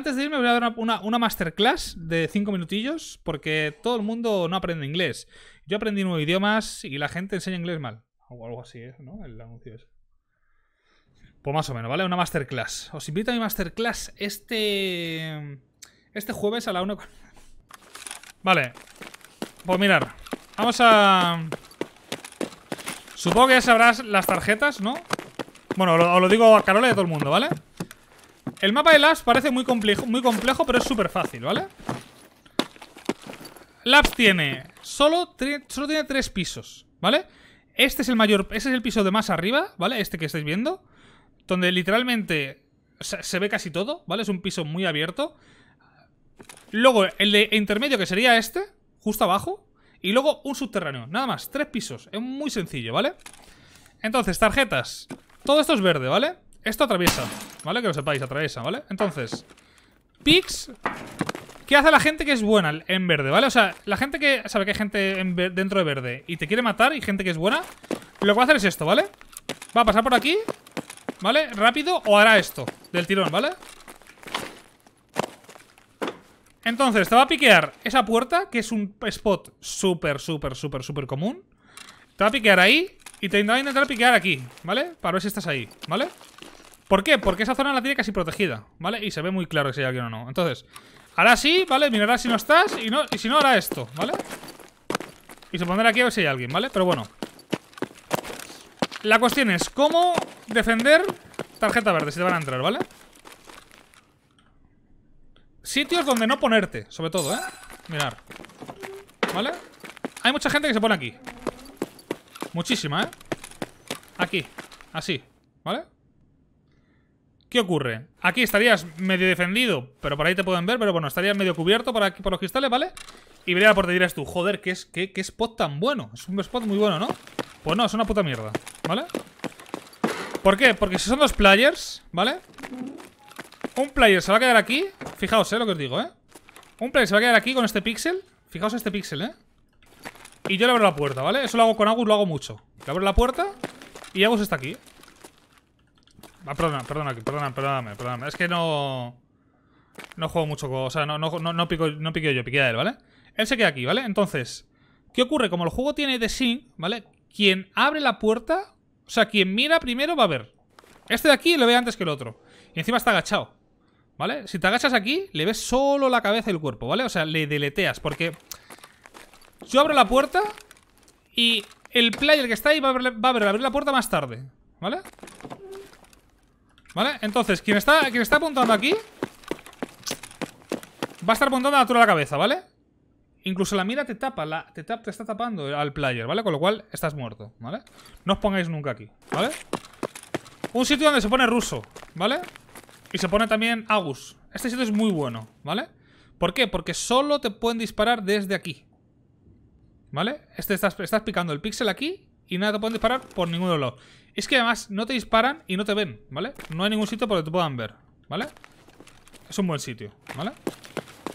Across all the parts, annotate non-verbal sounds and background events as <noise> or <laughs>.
antes de irme voy a dar una, masterclass de 5 minutillos porque todo el mundo no aprende inglés. Yo aprendí nuevos idiomas y la gente enseña inglés mal. O algo así, ¿eh? ¿no? El anuncio ese. Pues más o menos, ¿vale? Una masterclass. Os invito a mi masterclass este... Este jueves a la 1... <laughs> Vale. Pues mirar. Vamos a... Supongo que ya sabrás las tarjetas, ¿no? Bueno, os lo digo a Carola y a todo el mundo, ¿vale? El mapa de Labs parece muy complejo, muy complejo pero es súper fácil, ¿vale? Labs tiene solo, solo tiene tres pisos, ¿vale? Este es el mayor, este es el piso de más arriba, ¿vale? Este que estáis viendo donde literalmente se, ve casi todo, ¿vale? Es un piso muy abierto. Luego el de intermedio, que sería este, justo abajo. Y luego un subterráneo, nada más, tres pisos. Es muy sencillo, ¿vale? Entonces, tarjetas. Todo esto es verde, ¿vale? Esto atraviesa, ¿vale? Que lo sepáis, atraviesa, ¿vale? Entonces, Pix ¿Qué hace la gente que es buena en verde, ¿vale? O sea, la gente que sabe que hay gente dentro de verde y te quiere matar y gente que es buena, lo que va a hacer es esto, ¿vale? Va a pasar por aquí ¿Vale? Rápido o hará esto Del tirón, ¿vale? Entonces, te va a piquear esa puerta Que es un spot súper, súper, súper, súper común Te va a piquear ahí Y te va a intentar piquear aquí, ¿vale? Para ver si estás ahí, ¿vale? ¿Por qué? Porque esa zona la tiene casi protegida, ¿vale? Y se ve muy claro si hay alguien o no Entonces, hará así, ¿vale? Mirará si no estás Y, no, y si no, hará esto, ¿vale? Y se pondrá aquí a ver si hay alguien, ¿vale? Pero bueno la cuestión es cómo defender tarjeta verde si te van a entrar, ¿vale? Sitios donde no ponerte, sobre todo, ¿eh? Mirar ¿Vale? Hay mucha gente que se pone aquí Muchísima, ¿eh? Aquí, así, ¿vale? ¿Qué ocurre? Aquí estarías medio defendido Pero por ahí te pueden ver, pero bueno, estarías medio cubierto por aquí por los cristales, ¿vale? Y vería por te dirás tú, joder, ¿qué, es, qué, qué spot tan bueno Es un spot muy bueno, ¿no? Pues no, es una puta mierda, ¿vale? ¿Por qué? Porque si son dos players, ¿vale? Un player se va a quedar aquí Fijaos, ¿eh? Lo que os digo, ¿eh? Un player se va a quedar aquí con este píxel Fijaos este píxel, ¿eh? Y yo le abro la puerta, ¿vale? Eso lo hago con Agus, lo hago mucho Le abro la puerta y Agus está aquí Ah, perdona, perdona, perdona, perdóname, perdóname Es que no... No juego mucho con... O sea, no, no, no, pico, no piqueo yo, piquea él, ¿vale? Él se queda aquí, ¿vale? Entonces, ¿qué ocurre? Como el juego tiene de sync, ¿vale? quien abre la puerta, o sea, quien mira primero va a ver. Este de aquí lo ve antes que el otro. Y encima está agachado. ¿Vale? Si te agachas aquí, le ves solo la cabeza y el cuerpo, ¿vale? O sea, le deleteas, porque yo abro la puerta y el player que está ahí va a, ver, va a abrir la puerta más tarde, ¿vale? ¿Vale? Entonces, quien está, quien está apuntando aquí va a estar apuntando a la altura de la cabeza, ¿vale? Incluso la mira te tapa, la, te, te está tapando al player, ¿vale? Con lo cual estás muerto, ¿vale? No os pongáis nunca aquí, ¿vale? Un sitio donde se pone ruso, ¿vale? Y se pone también Agus. Este sitio es muy bueno, ¿vale? ¿Por qué? Porque solo te pueden disparar desde aquí. ¿Vale? Este estás, estás picando el píxel aquí y nada te pueden disparar por ningún lado. Es que además no te disparan y no te ven, ¿vale? No hay ningún sitio por donde te puedan ver, ¿vale? Es un buen sitio, ¿vale?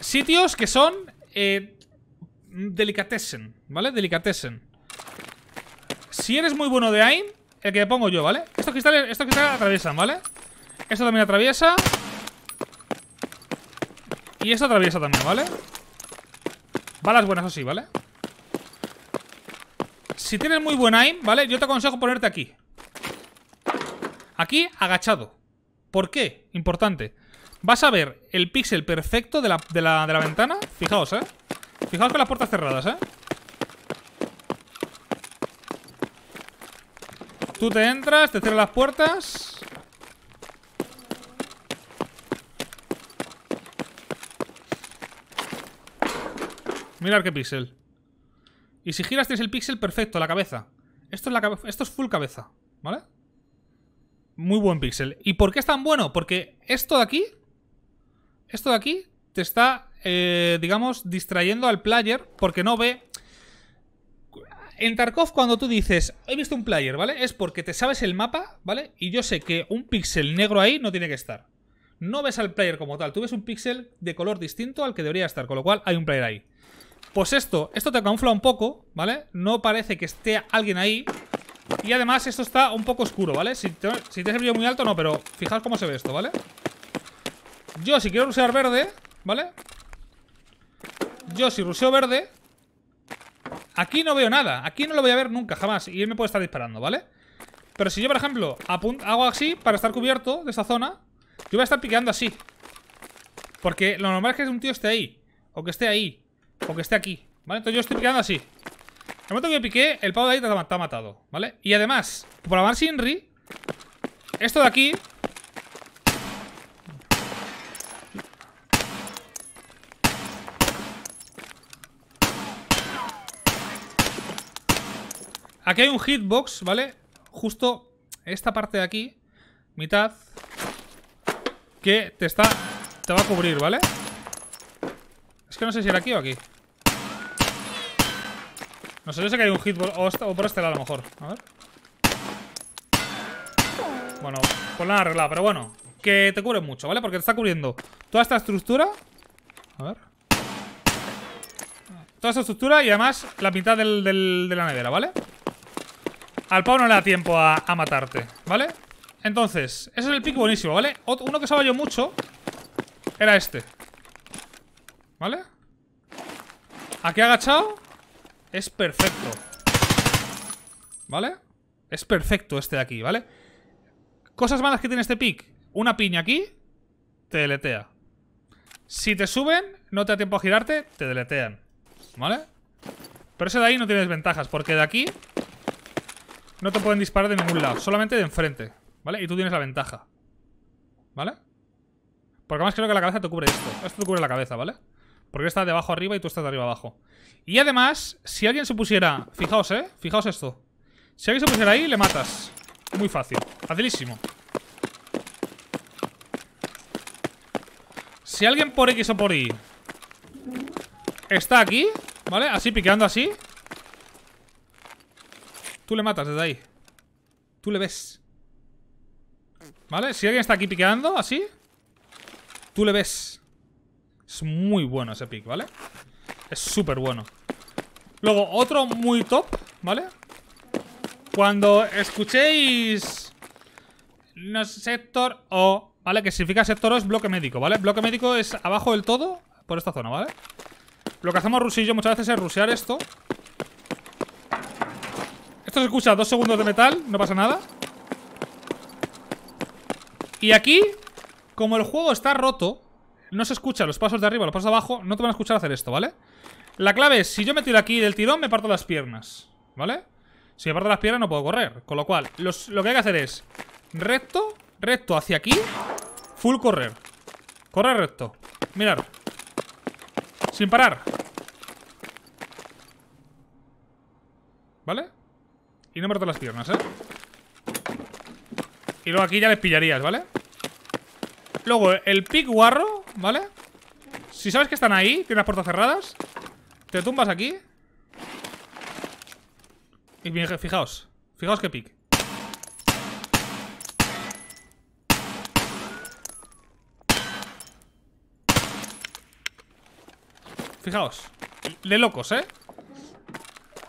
Sitios que son eh, Delicatessen, ¿vale? Delicatessen Si eres muy bueno de aim El que pongo yo, ¿vale? Estos cristales, estos cristales atraviesan, ¿vale? Esto también atraviesa Y esto atraviesa también, ¿vale? Balas buenas, así, ¿vale? Si tienes muy buen aim, ¿vale? Yo te aconsejo ponerte aquí Aquí, agachado ¿Por qué? Importante Vas a ver el píxel perfecto de la, de la, de la ventana Fijaos, ¿eh? Fijaos con las puertas cerradas, ¿eh? Tú te entras, te cierras las puertas Mirad qué píxel Y si giras tienes el píxel perfecto, la cabeza Esto es, la Esto es full cabeza, ¿vale? Muy buen píxel ¿Y por qué es tan bueno? Porque esto de aquí Esto de aquí te está eh, digamos, distrayendo al player porque no ve... En Tarkov cuando tú dices, he visto un player, ¿vale? Es porque te sabes el mapa, ¿vale? Y yo sé que un píxel negro ahí no tiene que estar. No ves al player como tal, tú ves un píxel de color distinto al que debería estar, con lo cual hay un player ahí. Pues esto, esto te camufla un poco, ¿vale? No parece que esté alguien ahí, Y además esto está un poco oscuro, ¿vale? Si, te, si el brillo muy alto, no, pero fijaos cómo se ve esto, ¿vale? Yo si quiero rusear verde, ¿vale? Yo si ruseo verde Aquí no veo nada Aquí no lo voy a ver nunca, jamás Y él me puede estar disparando, ¿vale? Pero si yo, por ejemplo, hago así Para estar cubierto de esa zona Yo voy a estar piqueando así Porque lo normal es que un tío esté ahí O que esté ahí O que esté aquí ¿Vale? Entonces yo estoy piqueando así el momento que piqué, el pavo de ahí te ha matado, ¿vale? Y además, por la Sinri Esto de aquí Aquí hay un hitbox, ¿vale? Justo esta parte de aquí Mitad Que te está... Te va a cubrir, ¿vale? Es que no sé si era aquí o aquí no sé, yo sé que hay un hit o, por este lado a lo mejor. A ver. Bueno, pues nada arreglado, pero bueno. Que te cubre mucho, ¿vale? Porque te está cubriendo toda esta estructura. A ver. Toda esta estructura y además la mitad del, de la nevera, ¿vale? Al pavo no le da tiempo a, a matarte, ¿vale? Entonces, ese es el pick buenísimo, ¿vale? Uno que sabe yo mucho era este. ¿Vale? Aquí agachado es perfecto ¿Vale? Es perfecto este de aquí, ¿vale? Cosas malas que tiene este pick Una piña aquí Te deletea Si te suben, no te da tiempo a girarte Te deletean ¿Vale? Pero ese de ahí no tiene desventajas Porque de aquí No te pueden disparar de ningún lado Solamente de enfrente ¿Vale? Y tú tienes la ventaja ¿Vale? Porque además creo que la cabeza te cubre esto Esto te cubre la cabeza, ¿vale? Porque está de abajo arriba y tú estás de arriba abajo y además, si alguien se pusiera... Fijaos, ¿eh? Fijaos esto. Si alguien se pusiera ahí, le matas. Muy fácil. Facilísimo. Si alguien por X o por Y está aquí, ¿vale? Así, piqueando así. Tú le matas desde ahí. Tú le ves. ¿Vale? Si alguien está aquí piqueando, así. Tú le ves. Es muy bueno ese pick, ¿vale? Es súper bueno. Luego, otro muy top, ¿vale? Cuando escuchéis... No sector O, ¿vale? Que significa sector O es bloque médico, ¿vale? Bloque médico es abajo del todo, por esta zona, ¿vale? Lo que hacemos Rusillo muchas veces es rusear esto. Esto se escucha dos segundos de metal, no pasa nada. Y aquí, como el juego está roto, no se escucha los pasos de arriba, los pasos de abajo, no te van a escuchar hacer esto, ¿vale? La clave es, si yo me tiro aquí del tirón, me parto las piernas ¿Vale? Si me parto las piernas no puedo correr Con lo cual, lo que hay que hacer es Recto, recto hacia aquí Full correr Correr recto Mirar Sin parar ¿Vale? Y no me parto las piernas, ¿eh? Y luego aquí ya les pillarías, ¿vale? Luego, el pick guarro, ¿vale? Si sabes que están ahí, tienes las puertas cerradas te tumbas aquí Y fijaos Fijaos qué pick Fijaos De locos, ¿eh?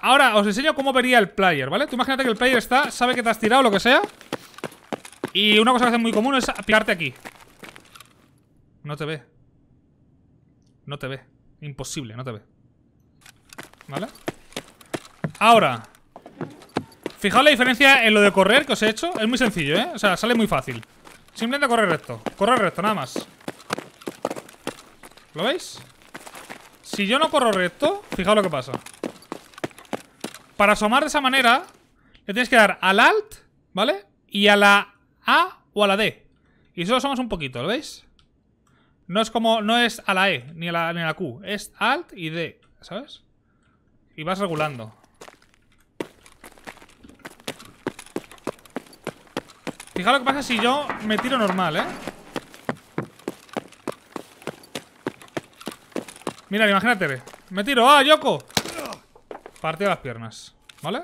Ahora os enseño cómo vería el player, ¿vale? Tú imagínate que el player está, sabe que te has tirado lo que sea Y una cosa que hace muy común es picarte aquí No te ve No te ve Imposible, no te ve ¿Vale? Ahora Fijaos la diferencia en lo de correr que os he hecho Es muy sencillo, ¿eh? O sea, sale muy fácil Simplemente correr recto Correr recto, nada más ¿Lo veis? Si yo no corro recto Fijaos lo que pasa Para asomar de esa manera Le tienes que dar al Alt ¿Vale? Y a la A o a la D Y solo asomas un poquito, ¿lo veis? No es como, no es a la E ni a la, ni a la Q Es Alt y D, ¿sabes? Y vas regulando. Fijaos lo que pasa si yo me tiro normal, ¿eh? Mira, imagínate. Me tiro. ¡Ah, Yoko! Partido las piernas. ¿Vale?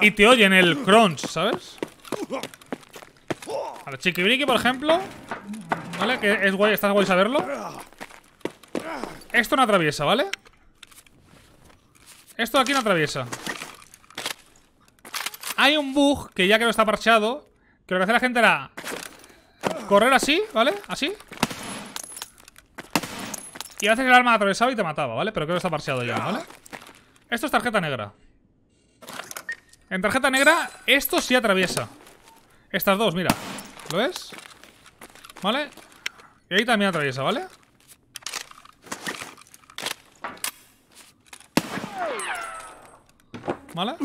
Y, te oyen el crunch, ¿sabes? A la chiquibriki, por ejemplo ¿Vale? Que es guay, está guay saberlo Esto no atraviesa, ¿vale? Esto aquí no atraviesa. Hay un bug que ya que no está parcheado, que lo que hace la gente era correr así, ¿vale? Así. Y hace que el arma atravesaba y te mataba, ¿vale? Pero creo que está parcheado ya, ¿vale? Esto es tarjeta negra. En tarjeta negra, esto sí atraviesa. Estas dos, mira. ¿Lo ves? ¿Vale? Y ahí también atraviesa, ¿vale? ¿Vale?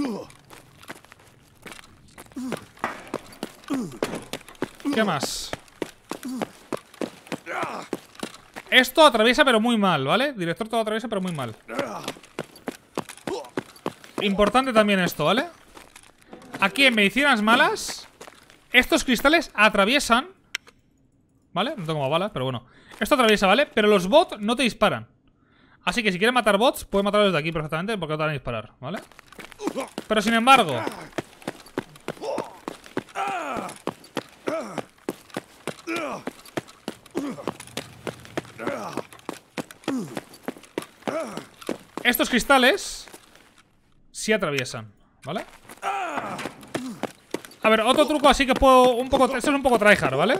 ¿Qué más? Esto atraviesa pero muy mal, ¿vale? Director todo atraviesa pero muy mal Importante también esto, ¿vale? Aquí en medicinas malas Estos cristales atraviesan ¿Vale? No tengo más balas, pero bueno Esto atraviesa, ¿vale? Pero los bots no te disparan Así que si quieres matar bots, puedes matarlos desde aquí perfectamente Porque no te van a disparar, ¿vale? Pero sin embargo Estos cristales Sí atraviesan, ¿vale? A ver, otro truco así que puedo un poco... Esto es un poco tryhard, ¿vale?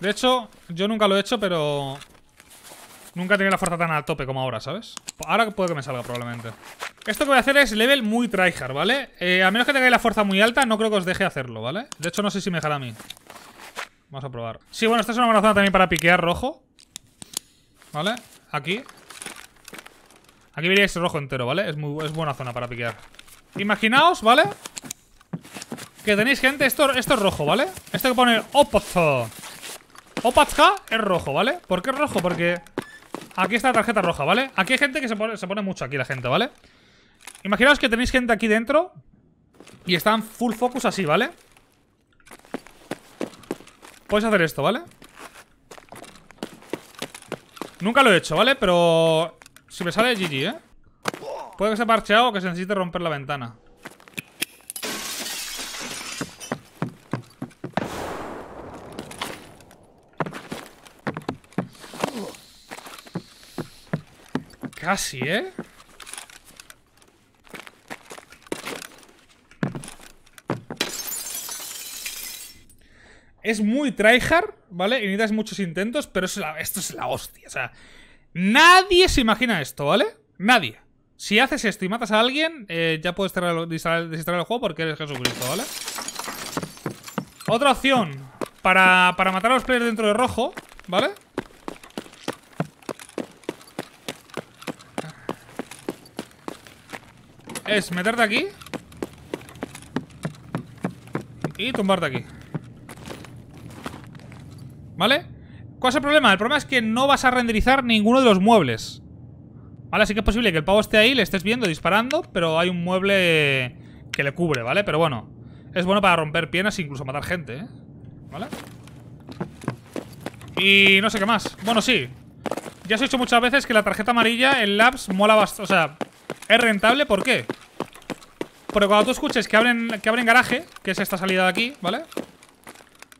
De hecho, yo nunca lo he hecho, pero... Nunca he tenido la fuerza tan al tope como ahora, ¿sabes? Ahora puede que me salga probablemente Esto que voy a hacer es level muy tryhard, ¿vale? Eh, a menos que tengáis la fuerza muy alta, no creo que os deje hacerlo, ¿vale? De hecho, no sé si me dejará a mí Vamos a probar Sí, bueno, esta es una buena zona también para piquear rojo ¿Vale? Aquí Aquí veríais rojo entero, ¿vale? Es, muy, es buena zona para piquear Imaginaos, ¿vale? Que tenéis gente, esto, esto es rojo, ¿vale? Esto que pone Opatza Opatza es rojo, ¿vale? ¿Por qué es rojo? Porque aquí está la tarjeta roja, ¿vale? Aquí hay gente que se pone, se pone mucho aquí la gente, ¿vale? Imaginaos que tenéis gente aquí dentro Y están full focus así, ¿vale? Podéis hacer esto, ¿vale? Nunca lo he hecho, ¿vale? Pero si me sale GG, ¿eh? Puede que se parcheado o que se necesite romper la ventana. Casi, ¿eh? Es muy tryhard, ¿vale? Y necesitas muchos intentos, pero esto es la hostia. O sea, nadie se imagina esto, ¿vale? Nadie. Si haces esto y matas a alguien, eh, ya puedes desinstalar el juego porque eres Jesucristo, ¿vale? Otra opción para, para matar a los players dentro de rojo, ¿vale? Es meterte aquí Y tumbarte aquí ¿Vale? ¿Cuál es el problema? El problema es que no vas a renderizar ninguno de los muebles ¿Vale? Así que es posible que el pavo esté ahí, le estés viendo disparando Pero hay un mueble que le cubre, ¿vale? Pero bueno, es bueno para romper piernas e incluso matar gente, ¿eh? ¿Vale? Y no sé qué más Bueno, sí Ya os he dicho muchas veces que la tarjeta amarilla en Labs mola bastante O sea, es rentable, ¿por qué? Porque cuando tú escuches que abren, que abren garaje Que es esta salida de aquí, ¿vale?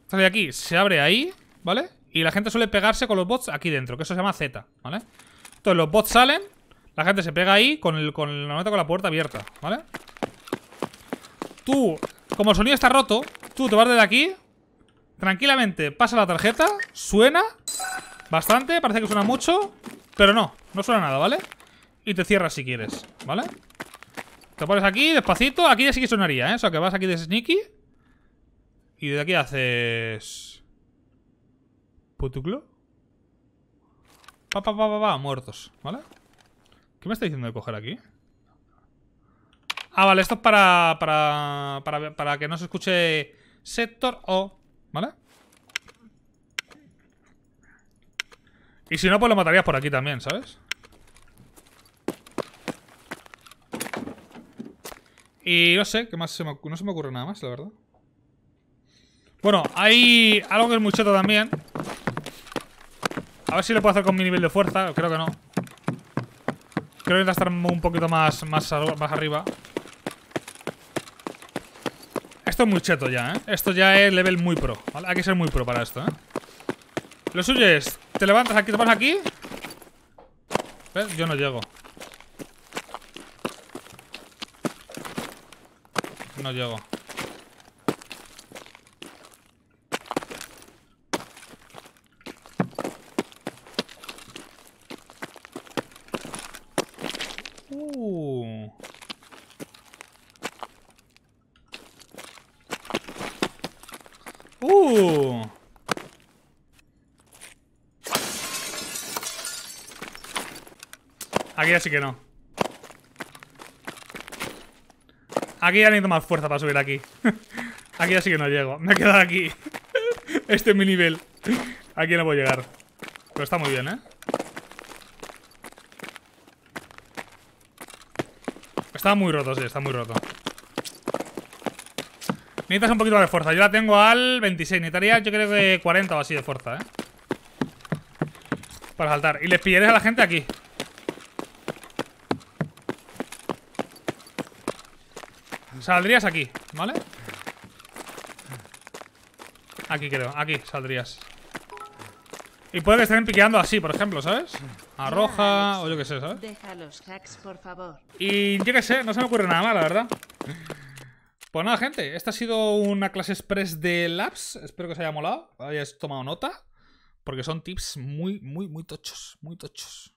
Salida de aquí se abre ahí ¿Vale? Y la gente suele pegarse con los bots aquí dentro Que eso se llama Z, ¿vale? Entonces los bots salen La gente se pega ahí con, el, con, la, con la puerta abierta, ¿vale? Tú, como el sonido está roto Tú te vas desde aquí Tranquilamente pasa la tarjeta Suena Bastante, parece que suena mucho Pero no, no suena nada, ¿vale? Y te cierras si quieres, ¿vale? Te pones aquí, despacito Aquí ya sí que sonaría, ¿eh? O sea, que vas aquí de sneaky Y de aquí haces... Putuclo. Pa, pa, pa, pa, pa, muertos, ¿vale? ¿Qué me está diciendo de coger aquí? Ah, vale, esto es para, para, para, para que no se escuche sector O, ¿vale? Y si no, pues lo matarías por aquí también, ¿sabes? Y no sé, ¿qué más se me, no se me ocurre nada más, la verdad. Bueno, hay algo que es muy cheto también. A ver si lo puedo hacer con mi nivel de fuerza. Creo que no. Creo que necesita estar un poquito más, más, más arriba. Esto es muy cheto ya, ¿eh? Esto ya es level muy pro. ¿vale? Hay que ser muy pro para esto, ¿eh? Lo suyo es, te levantas aquí, te pones aquí ¿Ves? Yo no llego. No llego. Uh. Uh. Aquí ya sí que no. Aquí ya necesito más fuerza para subir aquí. <laughs> aquí ya sí que no llego. Me he quedado aquí. <laughs> este es mi nivel. Aquí no puedo llegar. Pero está muy bien, ¿eh? Está muy roto, sí, está muy roto. Necesitas un poquito más de fuerza. Yo la tengo al 26. Necesitaría, yo creo que 40 o así de fuerza, ¿eh? Para saltar. Y les pillaré a la gente aquí. Saldrías aquí, ¿vale? Aquí creo, aquí saldrías Y puede que estén piqueando así, por ejemplo, ¿sabes? A roja, o yo qué sé, ¿sabes? Deja los hacks, por favor. Y yo qué sé, no se me ocurre nada más, la verdad Pues nada, gente, esta ha sido una clase express de Labs Espero que os haya molado, hayáis tomado nota Porque son tips muy, muy, muy tochos Muy tochos